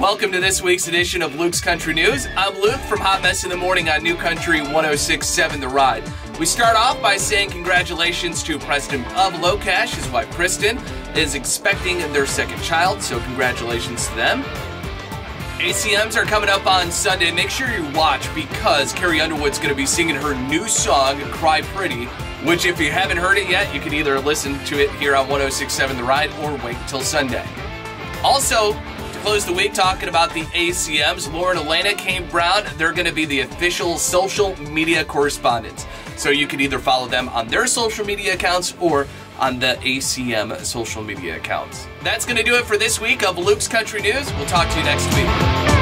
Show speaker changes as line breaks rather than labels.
welcome to this week's edition of Luke's Country News. I'm Luke from Hot Mess in the Morning on New Country 1067 The Ride. We start off by saying congratulations to Preston of LoCash. His wife Kristen is expecting their second child, so congratulations to them. ACMs are coming up on Sunday. Make sure you watch because Carrie Underwood's going to be singing her new song, Cry Pretty, which, if you haven't heard it yet, you can either listen to it here on 1067 The Ride or wait until Sunday. Also, close the week, talking about the ACMs, Lauren Alaina Kane Brown, they're going to be the official social media correspondents. So you can either follow them on their social media accounts or on the ACM social media accounts. That's going to do it for this week of Luke's Country News. We'll talk to you next week.